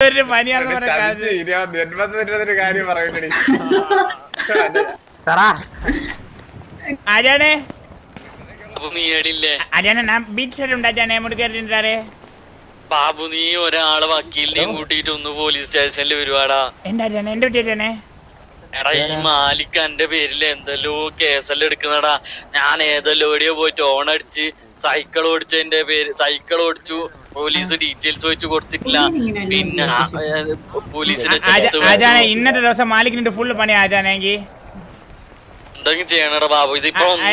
ഒരു പനിയാണെന്ന് പറഞ്ഞ കാര്യം. ആര്യാണേ? ഞാൻ ബീച്ച് ബാബു നീ ഒരാളെ വക്കീലിനെയും കൂട്ടിയിട്ട് ഒന്ന് പോലീസ് സ്റ്റേഷനിൽ വരുവാടാ. എന്റെ അജാനെ എന്റെ എടാ ഈ മാലിക് എന്റെ പേരിൽ എന്തെല്ലോ കേസെല്ലാം എടുക്കുന്നടാ. ഞാൻ ഏതെല്ലോ എവിടെയോ പോയിട്ട് ഓണടിച്ച് സൈക്കിൾ സൈക്കിൾ ഓടിച്ചതിന്റെ പേര് സൈക്കിൾ ഓടിച്ചു. പോലീസ് ഡീറ്റെയിൽസ് ചോദിച്ചു കൊടുത്തിട്ടില്ല. പിന്നെ പോലീസിന്റെ ആജാനെ ഇന്നത്തെ ദിവസം മാലിക്കിന്റെ ഫുള്ള് പണി ആജാനെങ്കിൽ എന്തെങ്കിലും ചെയ്യണടാ ബാബു ഇതിപ്പോ ഒന്നും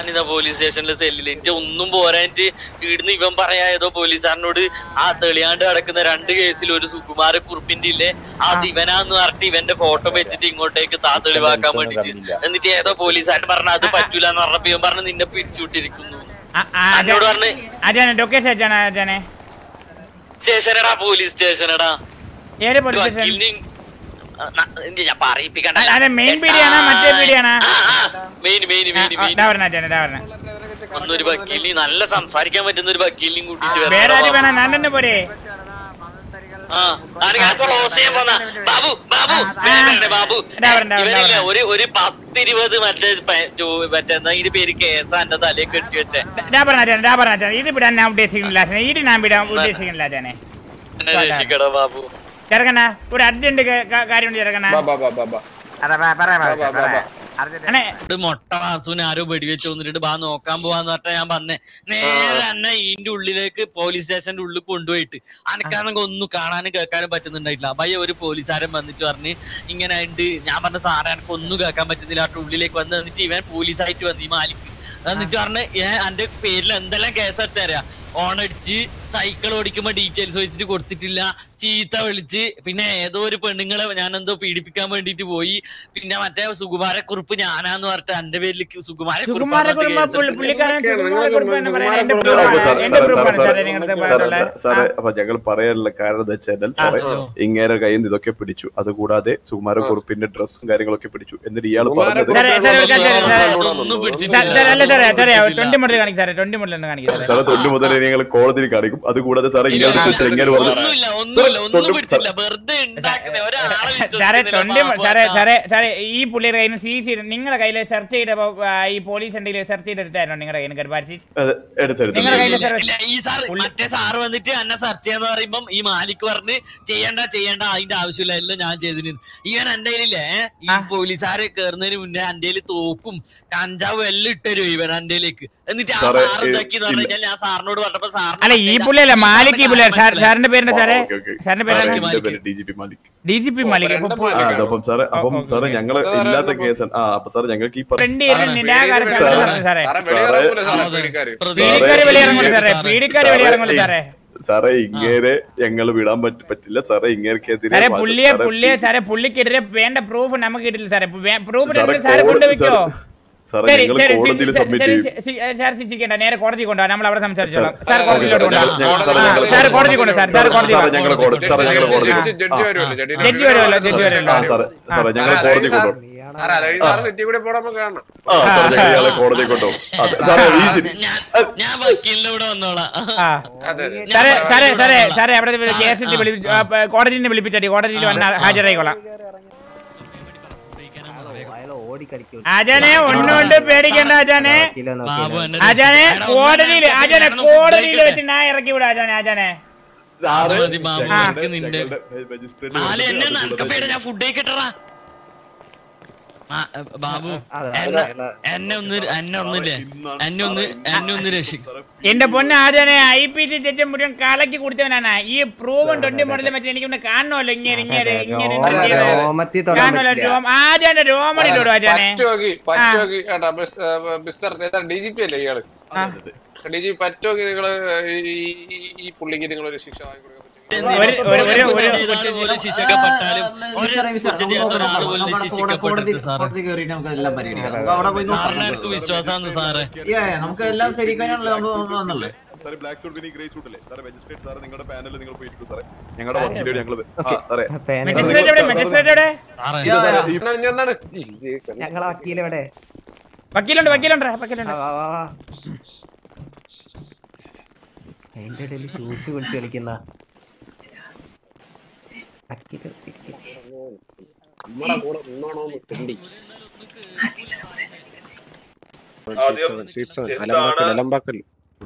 അനിതാ പോലീസ് സ്റ്റേഷനിലെ സെല്ലിൽ എനിക്ക് ഒന്നും പോരാഞ്ഞിട്ട് ഇവിടുന്ന് ഇവൻ പറയാ ഏതോ പോലീസുകാരനോട് ആ തെളിയാണ്ട് കിടക്കുന്ന രണ്ട് കേസിൽ ഒരു സുകുമാര കുറിപ്പിന്റെ ഇല്ലേ? അത് ഇവനാന്ന് പറഞ്ഞിട്ട് ഇവന്റെ ഫോട്ടോ വെച്ചിട്ട് ഇങ്ങോട്ടേക്ക് താ തെളിവാക്കാൻ വേണ്ടിട്ട്. എന്നിട്ട് ഏതോ പോലീസുകാരൻ പറഞ്ഞ അത് പറ്റൂല എന്ന് പറഞ്ഞപ്പോ ഇവൻ പറഞ്ഞ് നിന്നെ പിരിച്ചുവിട്ടിരിക്കുന്നു ആജാനെ ലൊക്കേഷൻ ആജാനെ സ്റ്റേഷനടാ പോലീസ് സ്റ്റേഷനടാ ഏത് പോലീസ് സ്റ്റേഷൻ ഞാൻ പറയിപ്പിക്കണ്ട. മെയിൻ മറ്റേ? മെയിൻ മെയിൻ ഒന്നൊരു വക്കീലിന് നല്ല സംസാരിക്കാൻ പറ്റുന്ന ഒരു വക്കീലിനും കൂട്ടിട്ട് വേറെ ആര് വരണം വേണം? ഞാൻ തന്നെ പോരെ ആ, ആര് ഞാൻ ക്ലോസ് ചെയ്യാൻ പോന്നാ. ബാബു ബാബു. ബാബു. ഇവനില്ലേ. ഒരു ഒരു പത്തിരുപത് മറ്റേ മറ്റേ ഇതിന്റെ പേര് കേസാ എന്റെ തലയിൽ കെട്ടി വെച്ചേ. ഞാൻ പറഞ്ഞ ഇതാ പറഞ്ഞ ആജാനെ ഇത് വിടാൻ ഞാൻ ഉദ്ദേശിക്കുന്നില്ല ഇത് ഞാൻ വിടാൻ ഉദ്ദേശിക്കുന്നില്ല ബാബു. ചെറുക്കണ്ണ ഒരു അർജന്റ് കാര്യമുണ്ട് അതെ പറയാം, പറയാം, ബാ. പറയാം. മൊട്ട വാസുവിനെ ആരോ വെടിവെച്ച് വന്നിട്ട് ബാ നോക്കാൻ പോവാന്ന് പറഞ്ഞാ ഞാൻ പറഞ്ഞേ നേരെ തന്നെ ഇതിന്റെ ഉള്ളിലേക്ക് പോലീസ് സ്റ്റേഷന്റെ ഉള്ളിൽ കൊണ്ടുപോയിട്ട് അനക്കാണെങ്കിൽ ഒന്നും കാണാനും കേൾക്കാനും പറ്റുന്നുണ്ടായിട്ടില്ല. ഭയ ഒരു പോലീസുകാരൻ വന്നിട്ട് പറഞ്ഞ് ഇങ്ങനെ ഉണ്ട് ഞാൻ പറഞ്ഞ സാറേ എനക്ക് ഒന്നും കേൾക്കാൻ പറ്റുന്നില്ല. ആ ഉള്ളിലേക്ക് വന്ന് എന്നിട്ട് ഇവൻ പോലീസായിട്ട് വന്നു ഈ മാലിക്ക് എന്നിട്ട് പറഞ്ഞ് ഏ അന്റെ പേരിൽ എന്തെല്ലാം കേസ് എടുത്തറിയാ ഓണടിച്ച് സൈക്കിൾ ഓടിക്കുമ്പോ ഡീറ്റെയിൽസ് വെച്ചിട്ട് കൊടുത്തിട്ടില്ല ചീത്ത വിളിച്ച് പിന്നെ ഏതോ ഒരു പെണ്ണുങ്ങളെ ഞാൻ എന്തോ പീഡിപ്പിക്കാൻ വേണ്ടിട്ട് പോയി പിന്നെ മറ്റേ സുകുമാരക്കുറിപ്പ് ഞാനാന്ന് പറഞ്ഞിട്ട് എന്റെ പേരിൽ സാറേ അപ്പൊ ഞങ്ങൾ പറയാനുള്ള കാരണം എന്താ വെച്ചാൽ സാറേ ഇങ്ങേരെ കയ്യിൽ നിന്ന് ഇതൊക്കെ പിടിച്ചു അതുകൂടാതെ സുകുമാരക്കുറിപ്പിന്റെ ഡ്രസ്സും കാര്യങ്ങളൊക്കെ പിടിച്ചു എന്നിട്ട് ഇയാൾ പറഞ്ഞത് ട്വന്റി മുതൽ കാണിക്കും ട്വന്റി മുതൽ കാണിക്കും സാറേ. മുതൽ കാണിക്കും. അതുകൂടാതെ സാറേ ഇങ്ങനെ സാറേ സാറേ. സാറേ സാറേ ഈ പുള്ളിയുടെ കയ്യിൽ നിന്ന് സി സി നിങ്ങളുടെ കയ്യിൽ സെർച്ച് ചെയ്തപ്പോ ഈ പോലീസ് എന്തെങ്കിലും സെർച്ച് ചെയ്തെടുത്തായിരുന്നോ നിങ്ങളുടെ കയ്യിൽ എടുത്തെടുത്തു നിങ്ങളുടെ കയ്യിൽ സാറേ വന്നിട്ട് എന്നെ സെർച്ച് ചെയ്യാന്ന് പറയുമ്പം ഈ മാലിക് പറഞ്ഞ് ചെയ്യണ്ട ചെയ്യണ്ട അതിന്റെ ആവശ്യമില്ല എല്ലാം ഞാൻ ചെയ്തിരുന്നു. ഇവൻ എന്റെ കയ്യിലില്ലേ? ഈ പോലീസുകാരെ കേറുന്നതിന് മുന്നേ എന്റെ തോക്കും കഞ്ചാവും എല്ലാം ഇട്ടരും ഇവൻ. എന്റെ എന്നിട്ട് ആ സാർ ഞാൻ സാറിനോട് പറഞ്ഞപ്പോ സാർ അല്ല ഈ പുള്ളിയല്ല മാലിക് ഈ പുള്ളി സാറിന്റെ പേരെന്താ സാറേ? സാറിന്റെ പേര്. D G P Malik. D G P Malik. സാറേ അപ്പം സാറേ ഞങ്ങൾ ഇല്ലാത്ത കേസ് ആ അപ്പൊ സാറേ ഞങ്ങൾക്ക് ഈ സാറേ, സാറേ സാറേ? വെളിയിറങ്ങൂല സാറേ പീഡിക്കാര് വെളിയിറങ്ങുള്ളൂ സാറേ പീഡിക്കാര് വെളിയിറങ്ങുള്ളൂ സാറേ സാറേ ഇങ്ങേരെ ഞങ്ങൾ വിടാൻ പറ്റ- പറ്റില്ല. സാറേ ഇങ്ങനെ പുള്ളിയെ പുള്ളിയെ സാറേ പുള്ളിക്കെതിരെ വേണ്ട പ്രൂഫ് നമുക്ക് കിട്ടില്ല സാറേ. പ്രൂഫ് സാറേ സാറേ ശരി, നേരെ കോടതി കൊണ്ടുപോകാം നമ്മൾ അവിടെ സംസാരിച്ചോളാം. സാർ ആ, കോടതിയിലോട്ട് ഞങ്ങൾ- കൊണ്ടുപോകാം ഞങ്ങൾ- ആ, ഞങ്ങൾ- സാർ കോടതി കൊണ്ട് സാർ സാർ കോടതി ജഡ്ജി- വരുമല്ലോ ജഡ്ജി വരുമല്ലോ. കോടതി കൊണ്ടുപോകും കോടതിനെ കോടതിയിൽ വന്ന് ഹാജരായിക്കോളാം. ആജാനെ ഒന്നുകൊണ്ട് പേടിക്കണ്ട ആജാനെ ബാബു എന്നെ ആജാനെ എടാ, കോടതിയിൽ ഞാൻ കോടതിയിൽ ഫുഡ് വെച്ച് ഞാൻ ഇറക്കി വിടാം ഞങ്ങളുടെ- എനിക്ക് നിന്റെ- ഫുഡ് കഴിക്കട്ടറാ ബാബു എന്നെ ഒന്ന് എന്നെ ഒന്നില്ലേ എന്നെ ഒന്ന് എന്നെ ഒന്ന് രക്ഷിക്കും. എന്റെ പൊന്നെ ആജാനെ ഐ പി സി ചെച്ചൻ മുഴുവൻ കലക്കി കുടിച്ചവനാണ് ഈ പ്രൂവൻ ട്വന്റി മോഡൽ വെച്ച് എനിക്കൊന്ന് കാണണമല്ലോ ഇങ്ങനെ ഇങ്ങനെ ഇങ്ങനെ അതെ, അതെ, ചെയ്തത്. അതെ. രോമത്തിൽ തൊടാൻ കാണണമല്ലോ പറ്റില്ല. രോമ ആജാന്റെ രോമണിലോടും ആജാനെ പറ്റുമോക്കി പറ്റുമോക്കി കേട്ടാ മിസ്- ഏ, മിസ്റ്റർ ഏതാ ഡി ജി പി അല്ലേ ഇയാൾ. ഡി ജി പറ്റുമോക്കി നിങ്ങൾ ഈ- ഈ- ഈ പുള്ളിക്ക് നിങ്ങളൊരു ഒരു ശിക്ഷ വാങ്ങി വിശ്വാസമാണ് സാറേ. നമുക്ക് എല്ലാം ശരിക്കാനാണല്ലോ നമ്മൾ സാറേ ബ്ലാക്ക് സൂട്ട് പിന്നെ ഗ്രേ സൂട്ട് അല്ലേ? സാറേ മജിസ്ട്രേറ്റ് സാറേ നിങ്ങളുടെ പാനലിൽ നിങ്ങൾ പോയിരിക്കും സാറേ. ഞങ്ങളുടെ വക്കീലോട് ഞങ്ങൾ ആ സാറേ. ഞങ്ങളെ വക്കീലെവിടെ വക്കീലുണ്ട് വക്കീലുണ്ട് വക്കീലുണ്ട്. അതിന്റെ ഇടയിൽ വിളിച്ച് കളിക്കുന്ന. നമ്മടെ കൂടെ തെണ്ടി.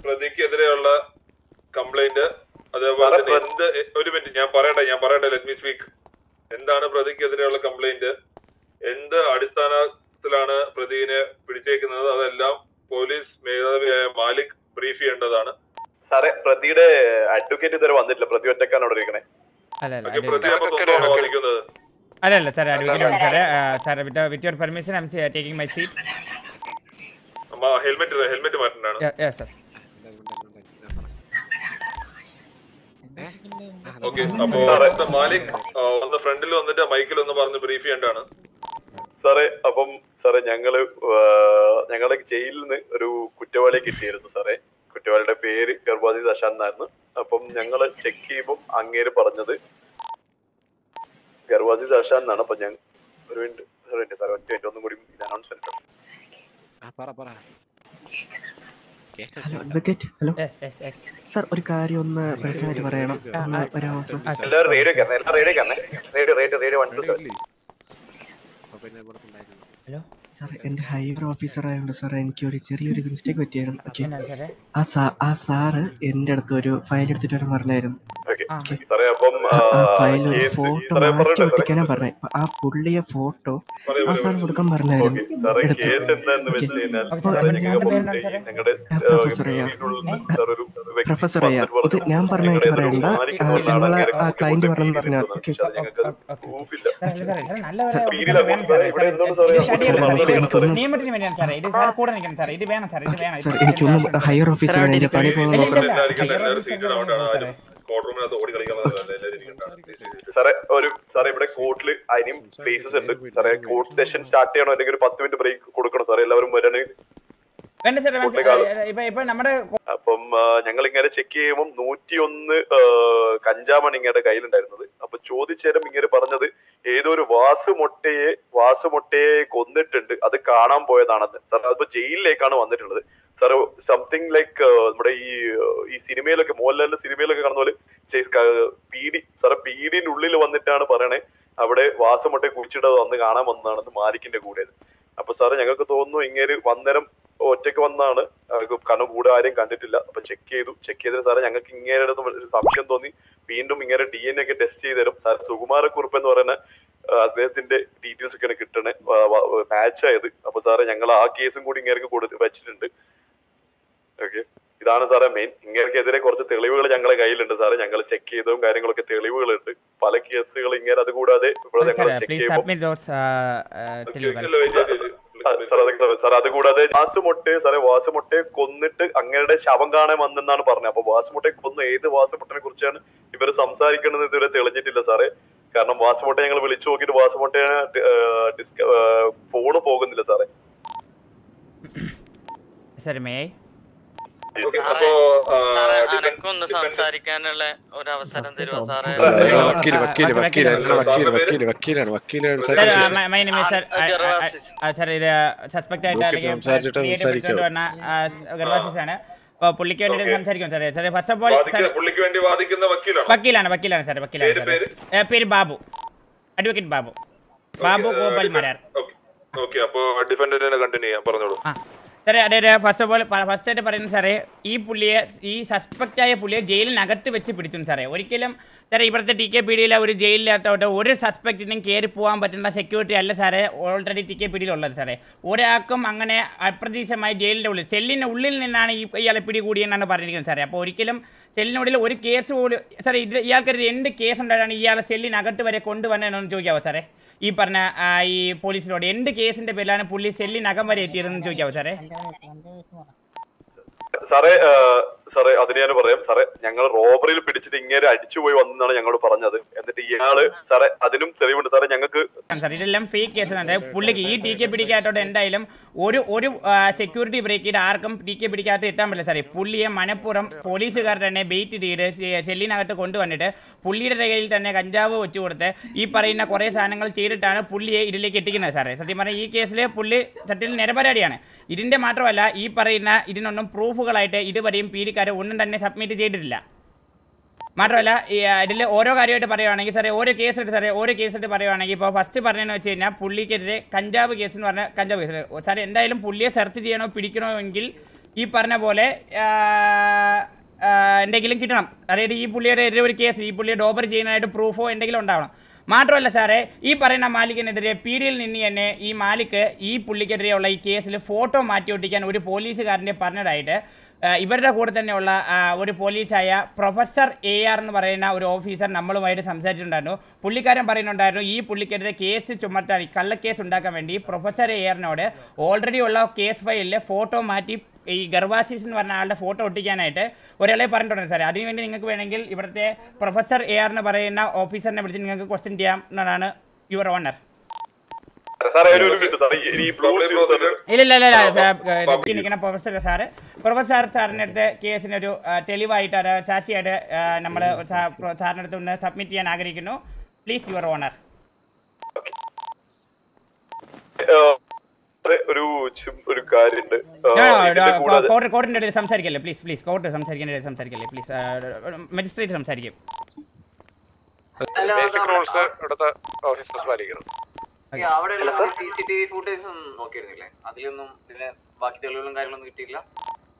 പ്രതിക്കെതിരെയുള്ള കംപ്ലൈന്റ് അതേപോലെ തന്നെ എന്ത് ഒരു മിനിറ്റ് ഞാൻ പറയട്ടെ ഞാൻ പറയട്ടെ ലെറ്റ് മീ സ്പീക്ക് എന്താണ് പ്രതിക്കെതിരെയുള്ള കംപ്ലൈന്റ് എന്ത് അടിസ്ഥാനത്തിലാണ് പ്രതിനെ പിടിച്ചേക്കുന്നത്? അതെല്ലാം പോലീസ് മേധാവിയായ മാലിക് ബ്രീഫ് ചെയ്യേണ്ടതാണ്. സാറേ പ്രതിയുടെ അഡ്വക്കേറ്റ് ഇതുവരെ വന്നിട്ടില്ല. പ്രതി ഒറ്റക്കാണ് അവിടെ ഇരിക്കണേ. അല്ല അല്ല സാർ അഡ്വക്കേറ്റ് ഉണ്ട് സാറേ sir with with your permission I'm taking my seat അമ്മ ഹെൽമെറ്റ് ഹെൽമെറ്റ് മാറ്റണ്ടാണ്. യെസ് സാർ ഓക്കെ അപ്പോ മാലിക് ഒന്ന് ഫ്രണ്ടിൽ വന്നിട്ട് മൈക്കിൽ ഒന്ന് പറഞ്ഞ് ബ്രീഫ് ചെയ്യേണ്ടതാണ് സാറേ അപ്പം സാറേ ഞങ്ങൾ ഞങ്ങളെ ജയിലിൽ നിന്ന് ഒരു കുറ്റവാളിയെ കിട്ടിയിരുന്നു സാറേ. കുറ്റവാളിയുടെ പേര് ഗർഭാതി ദശാൻ എന്നായിരുന്നു അപ്പം ഞങ്ങൾ ചെക്ക് ചെയ്യുമ്പോൾ അങ്ങേര് പറഞ്ഞത് ഗർവാജി ദാഷാൻ എന്നാണ്. അപ്പൊ ഞാൻ ഒരു മിനിറ്റ് ഒരു മിനിറ്റ് സാറേ ഒറ്റ മിനിറ്റ് ഒന്നും കൂടി അനൗൺസ്മെന്റ് പറ പറ. ഹലോ സാർ ഒരു കാര്യം ഒന്ന് പേഴ്സണായിട്ട് പറയണം സാർ എല്ലാവരും radio radio radio radio one two seven hello? Sir എന്റെ ഹയർ ഓഫീസർ ആയതുകൊണ്ട് സാർ എനിക്ക് ഒരു ചെറിയൊരു മിസ്റ്റേക്ക് പറ്റിയായിരുന്നു. ഓക്കെ ആ സാ ആ സാറ് എന്റെ അടുത്ത് ഒരു ഫയൽ എടുത്തിട്ട് വരാൻ പറഞ്ഞായിരുന്നു. ഓക്കെ സാറേ അപ്പം ഫോട്ടോ മാറ്റി ഒട്ടിക്കാനാ പറഞ്ഞേ. ആ പുള്ളിയെ ഫോട്ടോ പറയൂ, ആ സാർ കൊടുക്കാൻ പറഞ്ഞായിരുന്നു. പ്രൊഫസർ അയ്യ. ഇത് ഞാൻ പറഞ്ഞായിട്ട് പറയണ്ട നമ്മളെ ആ, കൊണ്ട് പറഞ്ഞു പറഞ്ഞു ഓക്കെ എനിക്കൊന്ന് ഹയർ ഓഫീസർ എന്റെ പണി പോകുന്ന കോർട്ട് റൂമിനകത്ത് ഓടി കളിക്കാൻ സാറേ ഒരു സാറേ ഇവിടെ കോർട്ടിൽ അതിനും പ്ലേസസ് ഉണ്ട്. സാറേ കോർട്ട് സെഷൻ സ്റ്റാർട്ട് ചെയ്യണോ? അല്ലെങ്കിൽ ഒരു പത്ത് മിനിറ്റ് ബ്രേക്ക് കൊടുക്കണം? സാറേ എല്ലാവരും വരണേ വേണ്ട സാറേ വേണ്ട. സാറേ. ഇപ്പൊ ഇപ്പൊ നമ്മുടെ അപ്പം ഞങ്ങൾ ഇങ്ങനെ ചെക്ക് ചെയ്യുമ്പോൾ നൂറ്റിയൊന്ന് കഞ്ചാമാണ് ഇങ്ങയുടെ കയ്യിലുണ്ടായിരുന്നത്. അപ്പൊ ചോദിച്ചേരം ഇങ്ങനെ പറഞ്ഞത് ഏതോ ഒരു വാസുമൊട്ടയെ വാസുമൊട്ടയെ കൊന്നിട്ടുണ്ട്. അത് കാണാൻ പോയതാണെന്ന്. സാർ അതിപ്പോ ജയിലിലേക്കാണ് വന്നിട്ടുള്ളത്. സാർ സംതിങ് ലൈക്ക് നമ്മുടെ ഈ ഈ സിനിമയിലൊക്കെ മോഹൻലാലിന്റെ സിനിമയിലൊക്കെ പീഡി സാറേ പീഡിന്റെ ഉള്ളിൽ വന്നിട്ടാണ് പറയണേ. അവിടെ വാസമൊട്ടെ കുഴിച്ചിട്ട് വന്ന് കാണാൻ വന്നതാണ് മാലിക്കിന്റെ കൂടെ. അപ്പൊ സാറ് ഞങ്ങൾക്ക് തോന്നുന്നു ഇങ്ങനെ വന്നേരം ഒറ്റയ്ക്ക് വന്നാണ്. കാരണം കൂടെ ആരെയും കണ്ടിട്ടില്ല. അപ്പൊ ചെക്ക് ചെയ്തു. ചെക്ക് ചെയ്തതിന് സാറേ ഞങ്ങൾക്ക് ഇങ്ങനെ ഒരു സംശയം തോന്നി. വീണ്ടും ഇങ്ങനെ ഡി എൻ ഒക്കെ ടെസ്റ്റ് ചെയ്ത് തരും. സാർ സുകുമാരക്കുറുപ്പ് എന്ന് പറയുന്ന അദ്ദേഹത്തിന്റെ ഡീറ്റെയിൽസ് ഒക്കെയാണ് കിട്ടണേ. മാച്ച് ആയത്. അപ്പൊ സാറേ ഞങ്ങൾ ആ കേസും കൂടി ഇങ്ങനെ കൊടുത്ത് വെച്ചിട്ടുണ്ട്. ഓക്കെ ഇതാണ് സാറേ മെയിൻ ഇങ്ങനെക്കെതിരെ കുറച്ച് തെളിവുകൾ ഞങ്ങളെ കയ്യിലുണ്ട് സാറേ. ഞങ്ങൾ ചെക്ക് ചെയ്തതും കാര്യങ്ങളൊക്കെ തെളിവുകളുണ്ട്. പല കേസുകൾ ഇങ്ങനെ അത് കൂടാതെ സാർ അത് കൂടാതെ അതുകൂടാതെ വാസുമുട്ടെ സാറേ വാസുമുട്ടയെ കൊന്നിട്ട് അങ്ങയുടെ ശവം കാണാൻ വന്നെന്നാണ് പറഞ്ഞത്. അപ്പൊ വാസുമുട്ടെ കൊന്ന ഏത് വാസുമുട്ടനെ കുറിച്ചാണ് ഇവർ സംസാരിക്കുന്നത് ഇതുവരെ തെളിഞ്ഞിട്ടില്ല സാറേ. കാരണം വാസുമുട്ടയെ ഞങ്ങൾ വിളിച്ചു നോക്കിയിട്ട് വാസുമുട്ടയെ ഫോണ് പോകുന്നില്ല സാറേ. സാർ മേ അനക്കൊന്ന് സംസാരിക്കാനുള്ള ഒരു അവസരം തരുമോ സാറേ? വക്കീൽ വക്കീൽ വക്കീൽ വക്കീൽ വക്കീൽ വക്കീലാണ് വക്കീൽ സാർ സംസാരിക്കാൻ my name sir Gervasis. Sir ഇത് സസ്പെക്ട് ആയിട്ട് അപ്പോൾ പുള്ളിക്ക് വേണ്ടി സംസാരിക്കും സാറേ? സാറേ ഫസ്റ്റ് ഓഫ് ഓൾ പുള്ളിക്ക് വേണ്ടി വാദിക്കുന്ന വക്കീലാണ്? വക്കീലാണ് വക്കീലാണ് സാറേ വക്കീലാണ് പേര്, പേര്? ബാബു. അഡ്വക്കേറ്റ് ബാബു. ബാബു ഗോപാൽ മരാർ. ഓക്കെ അപ്പോ ഡിഫൻഡന്റിനെ കണ്ടിന്യൂ ചെയ്യാം പറഞ്ഞോളൂ. ആ അതെ അതെ. ഫസ്റ്റ് ഓഫ് ഓൾ ഫസ്റ്റ് ആയിട്ട് പറയുന്നത് സാറേ ഈ പുള്ളിയെ ഈ സസ്പെക്റ്റായ പുള്ളിയെ ജയിലിനകത്ത് വെച്ച് പിടിച്ചു സാറേ. ഒരിക്കലും സാറേ ഇവിടുത്തെ ടി കെ പി ഡിയിലെ ഒരു ജയിലിനകത്തോട്ട് ഒരു സസ്പെക്റ്റിനും കയറി പോകാൻ പറ്റുന്ന സെക്യൂരിറ്റി അല്ല സാറേ ഓൾറെഡി ടി കെ പി ഡിയിലുള്ളത് സാറേ. ഒരാൾക്കും അങ്ങനെ അപ്രതീക്ഷിതമായി ജയിലിന്റെ ഉള്ളിൽ സെല്ലിന്റെ ഉള്ളിൽ നിന്നാണ് ഈ ഇയാളെ പിടികൂടിയെന്നാണ് പറഞ്ഞിരിക്കുന്നത് സാറേ. അപ്പോൾ ഒരിക്കലും സെല്ലിനുള്ളിൽ ഒരു കേസ് പോലും സാറേ ഇത് ഇയാൾക്ക് രണ്ട് കേസ് ഉണ്ടായിട്ടാണ് ഇയാളെ സെല്ലിനകത്ത് വരെ കൊണ്ടുവന്നതെന്നൊന്ന് ചോദിക്കാവോ സാറേ? ഈ പറഞ്ഞ ഈ പോലീസിനോട് എന്ത് കേസിന്റെ പേരിലാണ് പുള്ളി സെല്ലിനകം വരെ എത്തിയതെന്ന് ചോദിക്കാവോ സാറേ? സാറേ സാറേ അതിന് ഞാൻ പറയാം. സാറേ ഞങ്ങൾ റോബറിയിൽ പിടിച്ചിട്ട് ഇങ്ങനെ അടിച്ചുപോയി വന്നാണ് ഞങ്ങളോട് പറഞ്ഞത്. എന്നിട്ട് ഇയാൾ സാറേ അതിനും തെളിവുണ്ട്. സാറേ ഞങ്ങൾക്ക് ഫേക്ക് പുള്ളിക്ക് ഈ ടി കെ പിടിക്കാത്തോട്ട് എന്തായാലും ഒരു ഒരു സെക്യൂരിറ്റി ബ്രേക്ക് ചെയ്ത് ആർക്കും ടി കെ പിടിക്കാത്ത എത്താൻ പറ്റില്ല സാറേ. പുള്ളിയെ മനപ്പുറം പോലീസുകാർ തന്നെ ബെയ്റ്റ് ചെയ്ത് ഷെല്ലിനകത്ത് കൊണ്ടുവന്നിട്ട് പുള്ളിയുടെ കയ്യിൽ തന്നെ കഞ്ചാവ് വെച്ചു കൊടുത്ത് ഈ പറയുന്ന കുറേ സാധനങ്ങൾ ചെയ്തിട്ടാണ് പുള്ളിയെ ഇതിലേക്ക് എത്തിക്കുന്നത് സാറേ. സത്യം പറഞ്ഞാൽ ഈ കേസിലെ പുള്ളി സത്യത്തിൽ നിരപരാധിയാണ്. ഇതിന്റെ മാത്രമല്ല ഈ പറയുന്ന ഇതിനൊന്നും പ്രൂഫുകളായിട്ട് ഇതുവരെയും പീഡിക്കാർ പോലീസുകാർ ഒന്നും തന്നെ സബ്മിറ്റ് ചെയ്തിട്ടില്ല. മാത്രമല്ല ഇതിൽ ഓരോ കാര്യമായിട്ട് പറയുവാണെങ്കിൽ സാറേ ഓരോ കേസ് എടുത്ത് സാറേ ഓരോ കേസ് എടുത്ത് പറയുവാണെങ്കിൽ ഇപ്പോൾ ഫസ്റ്റ് പറഞ്ഞതെന്ന് വെച്ച് കഴിഞ്ഞാൽ പുള്ളിക്കെതിരെ കഞ്ചാവ് കേസ് എന്ന് പറഞ്ഞാൽ കഞ്ചാവ് കേസ് സാറേ എന്തായാലും പുള്ളിയെ സെർച്ച് ചെയ്യണോ പിടിക്കണോ എങ്കിൽ ഈ പറഞ്ഞ പോലെ എന്തെങ്കിലും കിട്ടണം. അതായത് ഈ പുള്ളിയുടെ ഒരു കേസ് ഈ പുള്ളിയെ ഡോബർ ചെയ്യുന്നതായിട്ട് പ്രൂഫോ എന്തെങ്കിലും ഉണ്ടാവണം. മാത്രമല്ല സാറേ ഈ പറയുന്ന മാലിക്കിനെതിരെ പി ഡിയിൽ നിന്ന് തന്നെ ഈ മാലിക്ക് ഈ പുള്ളിക്കെതിരെയുള്ള ഈ കേസിൽ ഫോട്ടോ മാറ്റി ഒട്ടിക്കാൻ ഒരു പോലീസുകാരന്റെ പറഞ്ഞതായിട്ട് ഇവരുടെ കൂടെ തന്നെയുള്ള ഒരു പോലീസായ പ്രൊഫസർ എ ആർ എന്ന് പറയുന്ന ഒരു ഓഫീസർ നമ്മളുമായിട്ട് സംസാരിച്ചിട്ടുണ്ടായിരുന്നു. പുള്ളിക്കാരൻ പറയുന്നുണ്ടായിരുന്നു ഈ പുള്ളിക്കെതിരെ കേസ് ചുമത്താൻ കള്ളക്കേസ് ഉണ്ടാക്കാൻ വേണ്ടി പ്രൊഫസർ എ ആറിനോട് ഓൾറെഡി ഉള്ള കേസ് ഫയലിലെ ഫോട്ടോ മാറ്റി ഈ ഗർവാസിസ് എന്ന് പറഞ്ഞ ആളുടെ ഫോട്ടോ ഒട്ടിക്കാനായിട്ട് ഒരാളെ പറഞ്ഞിട്ടുണ്ട് സാറേ. അതിനുവേണ്ടി നിങ്ങൾക്ക് വേണമെങ്കിൽ ഇവിടുത്തെ പ്രൊഫസർ എ ആർ എന്ന് പറയുന്ന ഓഫീസറിനെ വിളിച്ച് നിങ്ങൾക്ക് ക്വസ്റ്റ്യൻ ചെയ്യാം. എന്നതാണ് യുവർ ഓണർ നിൽക്കുന്ന പ്രൊഫസർ സാറ് പ്രൊഫസർ സാറിന്റെ അടുത്ത് കേസിനൊരു ഒരു തെളിവായിട്ട് സാക്ഷിയായിട്ട് നമ്മൾ സാറിന്റെ അടുത്ത് ഒന്ന് സബ്മിറ്റ് ചെയ്യാൻ ആഗ്രഹിക്കുന്നു. പ്ലീസ് യുവർ ഓണർ ഒരു ഒരു കാര്യമുണ്ട് ആ, ഇതിന്റെ കൂടാതെ കോർട്ട് കോർട്ടിന്റെ ഇടയിൽ സംസാരിക്കല്ലേ? പ്ലീസ് പ്ലീസ് കോർട്ട് സംസാരിക്കുന്ന സംസാരിക്കല്ലേ? പ്ലീസ് മജിസ്ട്രേറ്റ് സംസാരിക്കും. ബേസിക് റൂൾസ് ഇവിടുത്തെ ഓഫീസേഴ്സ് പാലിക്കണം. അവിടെയുള്ള C C T V footage ഒന്നും നോക്കിയിരുന്നില്ലേ? അതിലൊന്നും ഇതിന് ബാക്കി തെളിവുകളും കാര്യങ്ങളൊന്നും കിട്ടിയില്ല?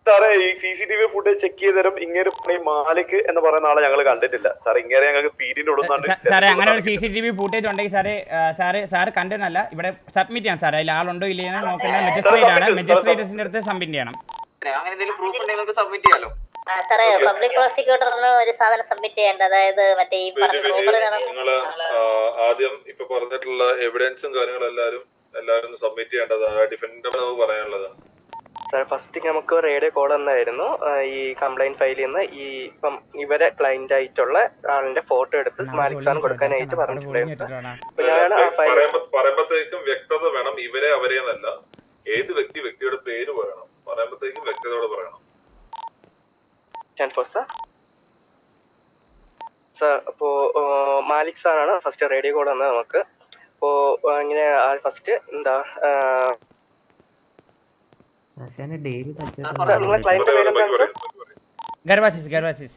സാറേ ഈ C C T V footage check ചെയ്ത് തരും. ഇങ്ങനെ മാലിക് എന്ന് പറയുന്ന ആളെ ഞങ്ങൾ കണ്ടിട്ടില്ല. സാർ ഇങ്ങനെ ഞങ്ങൾക്ക് പീരിയഡ് ഉള്ളുന്നാണ്ട് സാ- സാറേ അങ്ങനെ ഒരു C C T V footage ഉണ്ടെങ്കിൽ സാറേ സാറ് സാറ് കണ്ടെന്നല്ല ഇവിടെ സബ്മിറ്റ് ചെയ്യാം സാറേ. അതിൽ ആളുണ്ടോ ഇല്ലയോ നോക്കുന്ന മജിസ്ട്രേറ്റ് ആണ്. മജിസ്ട്രേറ്റിന്റെ അടുത്ത് സബ്മിറ്റ് ചെയ്യണം. അങ്ങനെ എന്തെങ്കിലും പ്രൂഫ് ഉണ്ടെങ്കിൽ സബ്മിറ്റ് ചെയ്യാലോ? സാറേ പബ്ലിക് പ്രോസിക്യൂട്ടറിന് ഒരു സാധനം സബ്മിറ്റ് ചെയ്യേണ്ട. അതായത് മറ്റേ ഈ പറഞ്ഞ നിങ്ങൾ ആദ്യം ഇപ്പൊ പറഞ്ഞിട്ടുള്ള എവിഡൻസും കാര്യങ്ങളും എല്ലാരും എല്ലാരും സബ്മിറ്റ് ചെയ്യേണ്ടതാണ് ഡിഫൻഡ് നമുക്ക് പറയാനുള്ളത് സാർ ഫസ്റ്റ് നമുക്ക് റേഡിയോ കോൾ എന്നായിരുന്നു ഈ കംപ്ലൈന്റ് ഫയലിൽ നിന്ന് ഈ ഇപ്പം ഇവരെ ക്ലൈന്റ് ആയിട്ടുള്ള ആളിന്റെ ഫോട്ടോ എടുത്ത് മാലിക് സാറിന് കൊടുക്കാനായിട്ട് പറഞ്ഞിട്ടുണ്ടായിരുന്നു. പറയുമ്പോഴത്തേക്കും വ്യക്തത വേണം. ഇവരെ അവരെ എന്നല്ല ഏത് വ്യക്തി വ്യക്തിയുടെ പേര് പറയണം പറയുമ്പോഴത്തേക്കും വ്യക്തതയോടെ പറയണം ടെൻ ഫോർ സാർ സാർ അപ്പോൾ മാലിക് സാറാണ് ഫസ്റ്റ് റേഡിയോ കോൾ വന്നത് നമുക്ക്. അപ്പോൾ ഇങ്ങനെ ഫസ്റ്റ് എന്താ നിങ്ങളെ ക്ലൈന്റ് പേര് ഗർവാസിസ് ഗർവാസിസ്.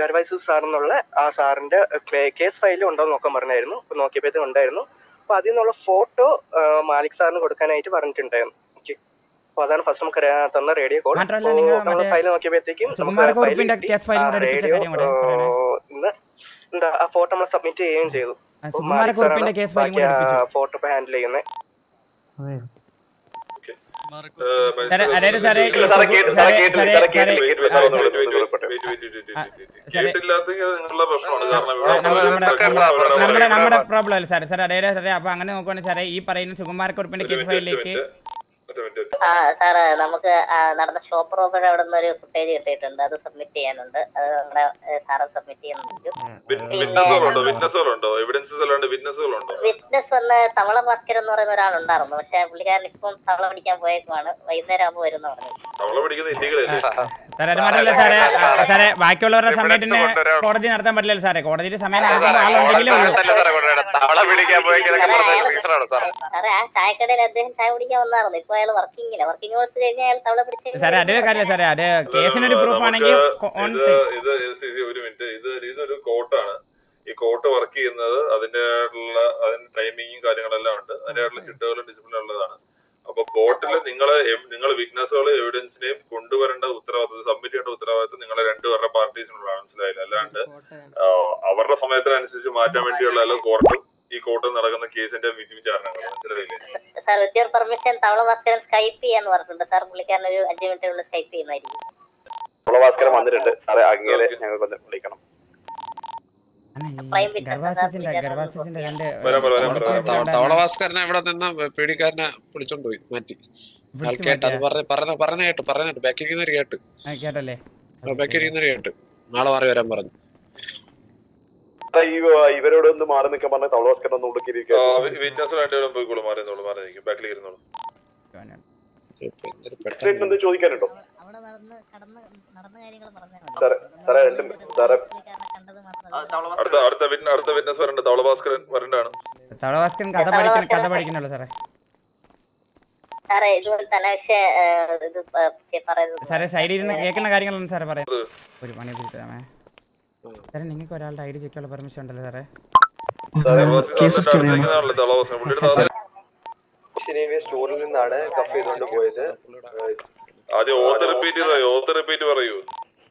ഗർവാസിസ്. സാർ എന്നുള്ള ആ സാറിന്റെ കേസ് ഫയലിൽ ഉണ്ടോ നോക്കാൻ പറഞ്ഞായിരുന്നു. നോക്കിയപ്പോഴത്തേക്കും ഉണ്ടായിരുന്നു. അപ്പൊ അതിൽ നിന്നുള്ള ഫോട്ടോ മാലിക് സാറിന് കൊടുക്കാനായിട്ട് പറഞ്ഞിട്ടുണ്ടായിരുന്നു. അപ്പൊ അതാണ് ഫസ്റ്റ് നമുക്ക് തന്ന റേഡിയോ കോൾ നമ്മൾ ഫയൽ നോക്കിയപ്പോഴത്തേക്കും. ഇന്ന് എന്താ ആ ഫോട്ടോ നമ്മൾ സബ്മിറ്റ് ചെയ്യുകയും ചെയ്തു. ഫോട്ടോ ഇപ്പൊ ഹാൻഡിൽ ചെയ്യുന്നത് അതായത് സാറേ നമ്മുടെ പ്രോബ്ലം അല്ല സാറേ. സാറേ അതായത് സാറേ അപ്പൊ അങ്ങനെ നോക്കുവാണെങ്കിൽ സാറേ ഈ പറയുന്ന സുകുമാര കുറുപ്പിന്റെ ഒരു കേസ് ഫയലിലേക്ക് സാറ് നമുക്ക് നടന്ന ഷോപ്പ് റോബറി അവിടെ നിന്ന് ഒരു ഫുട്ടേജ് കിട്ടിയിട്ടുണ്ട്. അത് സബ്മിറ്റ് ചെയ്യാനുണ്ട്. അത് നമ്മുടെ സാറ് സബ്മിറ്റ് ചെയ്യുന്നുണ്ട് വിറ്റ്നസ് വന്ന് തവള ഭാസ്കർ എന്ന് പറയുന്ന ഒരാളുണ്ടായിരുന്നു. പക്ഷെ പുള്ളിക്കാരൻ ഇപ്പം തവള പിടിക്കാൻ പോയേക്കുമാണ് വൈകുന്നേരം ആകുമ്പോൾ വരുന്ന പറഞ്ഞു. ബാക്കിയുള്ളവരുടെ സമയത്തിന് കോടതി നടത്താൻ പറ്റില്ല സാറേ. കോടതിയിൽ സമയം ആളുണ്ടെങ്കിലേ സാറേ ആ ചായക്കടയിൽ അദ്ദേഹം ചായ കുടിക്കാൻ വന്നായിരുന്നു. ഇപ്പൊ അയാൾ വർക്കിങ്ങില്ല വർക്കിംഗ് കൊടുത്തു കഴിഞ്ഞാൽ അയാൾ തവള പിടിച്ച് സാറേ അതേ കാര്യമില്ല സാറേ. അത് കേസിനൊരു പ്രൂഫ് ആണെങ്കിൽ ഇത് ഇത് ഒരു മിനിറ്റ്. ഇത് ഇതൊരു കോട്ടാണ്. ഈ കോർട്ട് വർക്ക് ചെയ്യുന്നത് അതിന്റെതായിട്ടുള്ള അതിന്റെ ടൈമിങ്ങും കാര്യങ്ങളെല്ലാം ഉണ്ട്. അതിന്റെതായിട്ടുള്ള ചിട്ടകളും ഡിസിപ്ലിനും ഉള്ളതാണ്. അപ്പൊ കോർട്ടിൽ നിങ്ങളെ നിങ്ങൾ വിറ്റ്നസ്സുകൾ എവിഡൻസിനെയും കൊണ്ടുവരേണ്ട ഉത്തരവാദിത്വം സബ്മിറ്റ് ചെയ്യേണ്ട ഉത്തരവാദിത്വം നിങ്ങളെ രണ്ടുപേരുടെ പാർട്ടീസിനുള്ളതാണ് മനസ്സിലായില്ല? അല്ലാണ്ട് അവരുടെ സമയത്തിനനുസരിച്ച് മാറ്റാൻ വേണ്ടിയുള്ള കോർട്ടും ഈ കോർട്ടിൽ നടക്കുന്ന കേസിന്റെ വിധി വിചാരണകൾ മനസ്സിലായില്ലേ സാർ വിത്ത് യുവർ പെർമിഷൻ തവള ഭാസ്കരൻ സ്കൈപ്പ് ചെയ്യാന്ന് പറഞ്ഞിട്ടുണ്ട്. സാർ പുള്ളിക്കാരൻ ഒരു അഞ്ച് മിനിറ്റിനുള്ളിൽ സ്കൈപ്പ് ചെയ്യുന്നതായിരിക്കും. ഭാസ്കരൻ വന്നിട്ടുണ്ട്. സാറേ വിളിക്കണം. തവളഭാസ്കരനെ ഇവിടെ നിന്ന് പേടിക്കാരനെ വിളിച്ചോണ്ട് പോയി. മാറ്റി. ആൾ കേട്ട് അത് പറഞ്ഞ പറഞ്ഞ കേട്ടു പറഞ്ഞ കേട്ട്. ബാക്കിൽ കേട്ടല്ലേ? ബാക്കിൽ നാളെ മാറി വരാൻ പറഞ്ഞു. ഇവരോട് ഒന്ന് മാറി നിൽക്കാൻ പറഞ്ഞ തവളഭാസ്കരൻ ഒന്ന് ഉടുക്കിയിരിക്കും പോയിക്കോളൂ. മാറി നിന്നോളൂ മാറി നിൽക്കും ഇരുന്നോളൂ എന്തൊരു സ്റ്റേറ്റ്മെന്റ് ചോദിക്കാനുണ്ടോ? അടുത്ത അടുത്ത അടുത്ത വിറ്റ്നസ് വരണ്ട തവളഭാസ്കരൻ വരണ്ടാണ്. തവളഭാസ്കരൻ കഥ പഠിക്കണം കഥ പഠിക്കണല്ലോ സാറേ. സാറേ ഇതുപോലത്തെ തന്നെ ഇത് ഏഹ്, പറയുന്നത് സാറേ സൈഡിൽ ഇരുന്ന് കേൾക്കുന്ന കാര്യങ്ങളാണ് സാറേ പറയുന്നത് ഒരു പണി പിടിച്ചതാമേ സാറേ നിങ്ങൾക്ക് ഒരാളുടെ ഐഡി ഡി ചെക്കുള്ള പെർമിഷൻ ഉണ്ടല്ലോ സാറേ. സ്റ്റോറിൽ നിന്നാണ് കപ്പ് ചെയ്തുകൊണ്ട് പോയത്. ആദ്യം ഓത്ത് റിപ്പീറ്റ് ചെയ്തോ? ഓത്ത് റിപ്പീറ്റ് പറയൂ.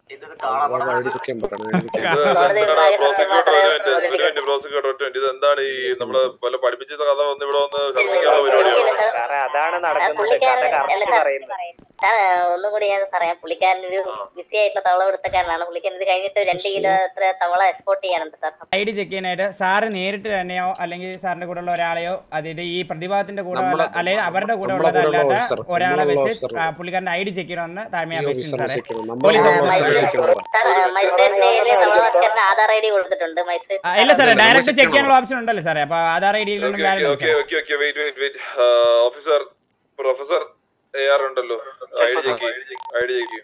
ഇതൊരു കാണാൻ ഐഡി ചെക്ക് ചെയ്യാൻ പറയണം ഇത് പ്രോസിക്യൂട്ടർ ഒറ്റ ഇത് എന്താണ് ഈ നമ്മൾ പല പഠിപ്പിച്ച കഥ വന്ന് ഇവിടെ വന്ന് ശർദ്ദിക്കാനുള്ള പരിപാടിയാണ്? അതാണ് നടക്കുന്നത്. പുള്ളിക്കാരൻ കഥ അല്ല കറക്റ്റ് സാർ പറയുന്നത് സാർ ഒന്നും കൂടി ഞാൻ പറയാം. പുള്ളിക്കാരൻ ഒരു ബിസി ആയിട്ടുള്ള തവള പിടുത്തക്കാരനാണ് പുള്ളിക്കാരൻ ഇത് കഴിഞ്ഞിട്ട് രണ്ട് കിലോ എത്ര തവള എക്സ്പോർട്ട് ചെയ്യാനുണ്ട് സാർ. ഐ ഡി ചെക്ക് ചെയ്യാനായിട്ട് സാറ് നേരിട്ട് തന്നെയോ അല്ലെങ്കിൽ സാറിന്റെ കൂടെ ഉള്ള ഒരാളെയോ അതിന്റെ ഈ പ്രതിഭാഗത്തിന്റെ കൂടെ അല്ലെങ്കിൽ അവരുടെ കൂടെ ഉള്ളതല്ലാത്ത ഒരാളെ വെച്ച് പുള്ളിക്കാരന്റെ ഐ ഡി ചെക്ക് ചെയ്യണമെന്ന് സാർ ആധാർ ഐ ഡി കൊടുത്തിട്ടുണ്ട് ഇല്ല സാറേ ഡയറക്റ്റ് ചെക്ക് ചെയ്യാനുള്ള ഓപ്ഷൻ ഉണ്ടല്ലോ സാറേ. അപ്പൊ Aadhaar I ഡിയിലൊന്നും okay value okay okay okay wait wait wait officer professor ഉണ്ടല്ലോ I D check ID check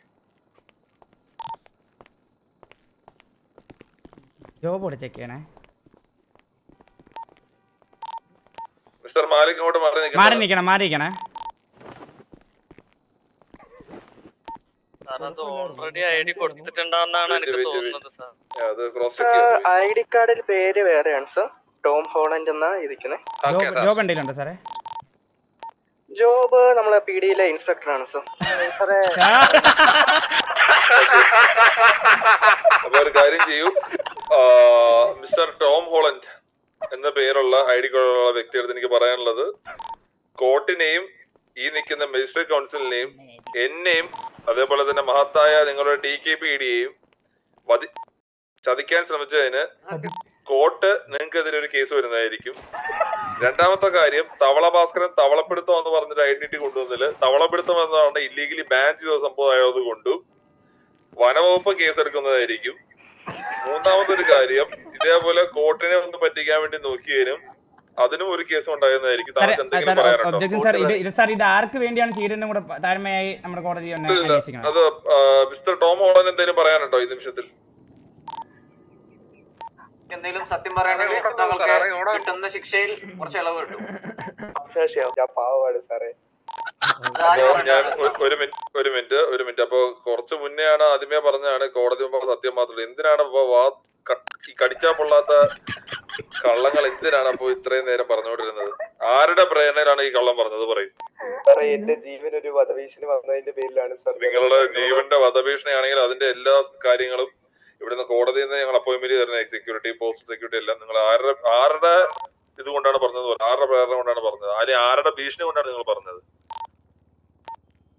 job കൂടെ ചെക്ക് ചെയ്യണേ. മിസ്റ്റർ മാലിക് ഇങ്ങോട്ട് മാറി മാറി നിൽക്കണം മാറി നിൽക്കണേ. ചെയ്യാം ഐ ഡി കാർഡിൽ പേര് വേറെയാണ് സർ. ടോം ഹോളൻഡ് എന്നാ ഇരിക്കുന്നത് ജോബ് എന്തെങ്കിലും ഉണ്ടോ സാറേ? ജോബ് നമ്മളെ പി ഡിയിലെ ഇൻസ്പെക്ടർ ആണ് സർ സാറേ. അപ്പൊ ഒരു കാര്യം ചെയ്യൂ. മിസ്റ്റർ ടോം ഹോളൻഡ് എന്ന പേരുള്ള ഐ ഡി കാർഡുള്ള വ്യക്തിയെടുത്ത് എനിക്ക് പറയാനുള്ളത് കോർട്ടിനെയും ഈ നിൽക്കുന്ന മജിസ്ട്രേറ്റ് കൗൺസിലിനെയും എന്നെയും അതേപോലെ തന്നെ മഹത്തായ നിങ്ങളുടെ ടി കെ പി ഡിയെയും ചതിക്കാൻ ശ്രമിച്ചതിന് കോർട്ട് നിങ്ങൾക്കെതിരെ ഒരു കേസ് വരുന്നതായിരിക്കും. രണ്ടാമത്തെ കാര്യം തവള ഭാസ്കരൻ തവളപ്പിടുത്തം എന്ന് പറഞ്ഞൊരു ഐഡന്റിറ്റി കൊണ്ടുവന്നില്ല തവളപ്പിടുത്തം എന്നതാണ് ഇല്ലീഗലി ബാൻ ചെയ്ത സംഭവം ആയതുകൊണ്ടും വനവകുപ്പ് കേസെടുക്കുന്നതായിരിക്കും. മൂന്നാമതൊരു കാര്യം ഇതേപോലെ കോർട്ടിനെ ഒന്ന് പറ്റിക്കാൻ വേണ്ടി നോക്കിയതിനും അതിനും ഒരു കേസ് ഉണ്ടായിരുന്നതായിരിക്കും. അത് മിസ്റ്റർ ടോം ഹോളൻ എന്തെങ്കിലും പറയാനുണ്ടോ ഈ നിമിഷത്തിൽ? എന്തെങ്കിലും സത്യം പറയുകയാണെങ്കിൽ താങ്കൾക്ക് കിട്ടുന്ന ശിക്ഷയിൽ കുറച്ച് ഇളവ് കിട്ടും. പാവമാണ് സാറേ. ഞാൻ ഒരു മിനിറ്റ് ഒരു മിനിറ്റ് ഒരു മിനിറ്റ്. അപ്പൊ കുറച്ച് മുന്നെയാണ് ആദ്യമേ പറഞ്ഞാണ് കോടതി മുമ്പ് സത്യം മാത്രമല്ല. എന്തിനാണ് ഇപ്പൊ വാ ഈ കടിച്ചാ പൊള്ളാത്ത കള്ളങ്ങൾ എന്തിനാണ് അപ്പൊ ഇത്രയും നേരം പറഞ്ഞുകൊണ്ടിരുന്നത്? ആരുടെ പ്രേരണയിലാണ് ഈ കള്ളം പറഞ്ഞത് പറയും? സാറേ എന്റെ ജീവൻ ഒരു വധഭീഷണി വന്നതിന്റെ പേരിലാണ് സാർ നിങ്ങളുടെ ജീവന്റെ വധഭീഷണിയാണെങ്കിൽ അതിന്റെ എല്ലാ കാര്യങ്ങളും ഇവിടുന്ന് കോടതിയിൽ നിന്ന് ഞങ്ങൾ അപ്പോയിന്റ്മെന്റ് തരുന്ന സെക്യൂരിറ്റി പോസ്റ്റ് സെക്യൂരിറ്റി എല്ലാം നിങ്ങൾ ആരുടെ ആരുടെ ഇത് കൊണ്ടാണ് പറഞ്ഞത് പറ- ആരുടെ പ്രേരണ കൊണ്ടാണ് പറഞ്ഞത്? അല്ലെങ്കിൽ ആരുടെ ഭീഷണി കൊണ്ടാണ് നിങ്ങൾ പറഞ്ഞത്?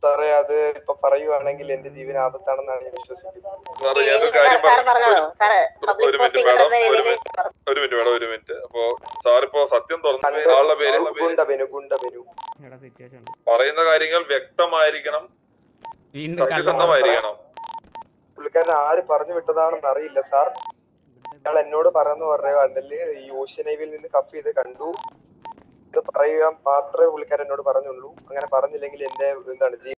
സാറേ അത് ഇപ്പൊ പറയുവാണെങ്കിൽ എന്റെ ജീവൻ ആപത്താണെന്നാണ് ഞാൻ വിശ്വസിക്കുന്നത്. ഒരു മിനിറ്റ് മാഡം ഒരു മിനിറ്റ് ഒരു മിനിറ്റ് മാഡം ഒരു മിനിറ്റ് അപ്പോ സാറിപ്പോ സത്യം തുറന്നു ആളുടെ പേര് പറയുന്ന കാര്യങ്ങൾ വ്യക്തമായിരിക്കണം സത്യസന്ധമായിരിക്കണം. പുള്ളിക്കാരൻ ആര് പറഞ്ഞു വിട്ടതാണെന്ന് അറിയില്ല സാർ. അയാൾ എന്നോട് പറഞ്ഞു പറഞ്ഞ കണ്ടൽ ഈ ഓഷ്യൻ നേവിയിൽ നിന്ന് കപ്പ് ചെയ്ത് കണ്ടു. ഇത് പറയുക മാത്രമേ പുള്ളിക്കാരൻ എന്നോട് പറഞ്ഞുള്ളൂ. അങ്ങനെ പറഞ്ഞില്ലെങ്കിൽ എന്റെ എന്താണ്